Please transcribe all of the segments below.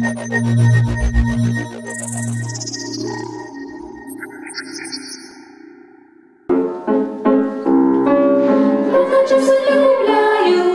Наче залюбляю,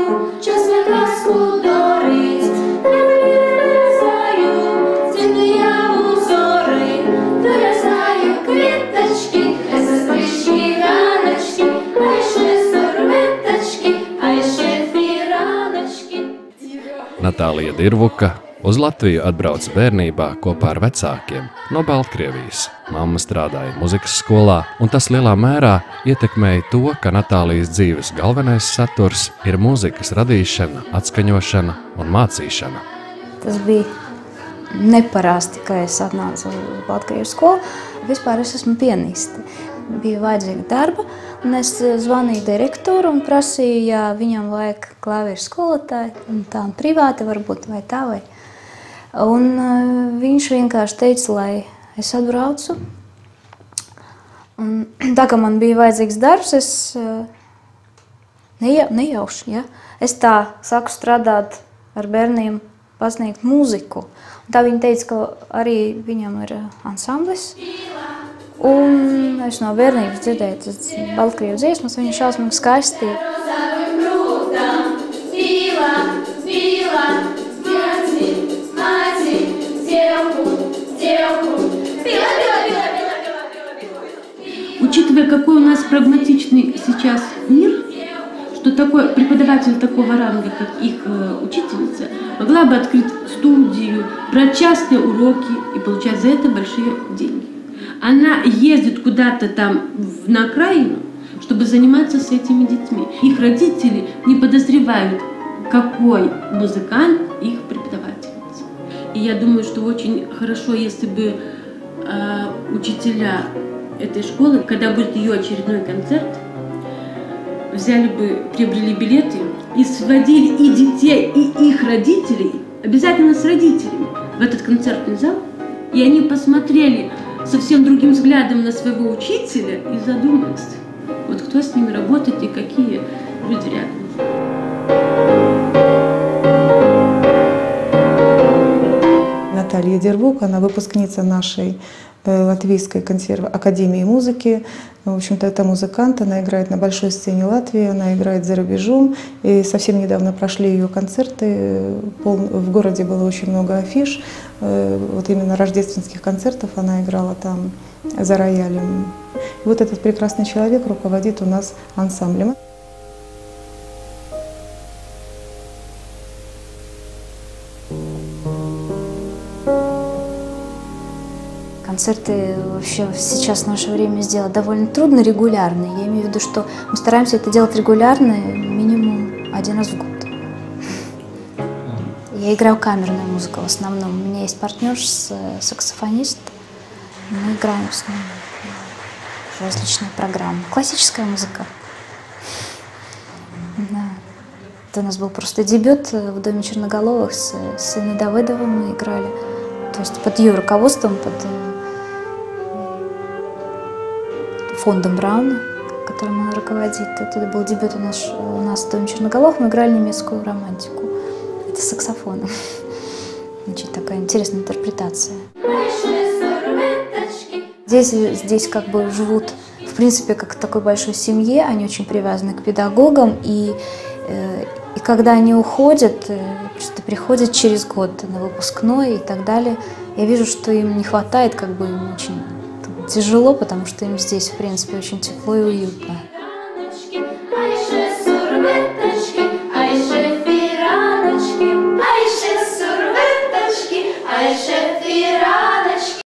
Uz Latviju atbrauca bērnībā kopā ar vecākiem no Baltkrievijas. Māma strādāja muzikas skolā, un tas lielā mērā ietekmēja to, ka Natālijas dzīves galvenais saturs ir mūzikas radīšana, atskaņošana un mācīšana. Tas bija neparasti, ka es atnācu uz Baltkrievijas skolu. Vispār es esmu pianiste. Bija vajadzīga darba, un es eh, zvanīju direktoru un prasīju, ja viņam vajag klavieru skolotāju, un tā un privāti varbūt vai tā vai tā. Un eh, viņš vienkārši teica, lai es atbraucu. Un, tā kā man bija vajadzīgs darbs, es eh, neja, nejauši. Ja? Es tā saku strādāt ar bērniem, pasniegt mūziku. Un tā viņa teica, ka arī viņam ir eh, ansamblis. Un es no bērnības dzirdēju, tas Baltkrievu dziesmas, viņa šausmīgi skaisti. Zila, zila, zila. Учитывая, какой у нас прагматичный сейчас мир, что такой преподаватель такого ранга, как их э, учительница, могла бы открыть студию, брать частные уроки и получать за это большие деньги. Она ездит куда-то там в- на окраину, чтобы заниматься с этими детьми. Их родители не подозревают, какой музыкант их. И я думаю, что очень хорошо, если бы э, учителя этой школы, когда будет ее очередной концерт, взяли бы, приобрели билеты и сводили и детей, и их родителей, обязательно с родителями, в этот концертный зал, и они посмотрели совсем другим взглядом на своего учителя и задумались, вот кто с ними работает и какие люди рядом. Наталья Дербук, она выпускница нашей э, Латвийской консерв... академии музыки. В общем-то, это музыкант, она играет на большой сцене Латвии, она играет за рубежом. И совсем недавно прошли ее концерты. пол- В городе было очень много афиш. Э, Вот именно рождественских концертов она играла там за роялем. И вот этот прекрасный человек руководит у нас ансамблем. Концерты вообще сейчас в наше время сделать довольно трудно регулярно. Я имею в виду, что мы стараемся это делать регулярно, минимум один раз в год. Я играю камерную музыку в основном. У меня есть партнер, саксофонист. Мы играем с ним в различные программы. Классическая музыка. Да. Это у нас был просто дебют э, в Доме Черноголовых с, с Инной Давыдовой мы играли. То есть под ее руководством, под фондом Брауна, которым она руководит. Это был дебют у нас, у нас в Доме Черноголовых. Мы играли немецкую романтику. Это саксофоном. Очень такая интересная интерпретация. Дети здесь как бы живут, в принципе, как в такой большой семье. Они очень привязаны к педагогам. И, э, и когда они уходят, э, просто приходят через год на выпускной и так далее, я вижу, что им не хватает, как бы им очень тяжело, потому что им здесь, в принципе, очень тепло и уютно.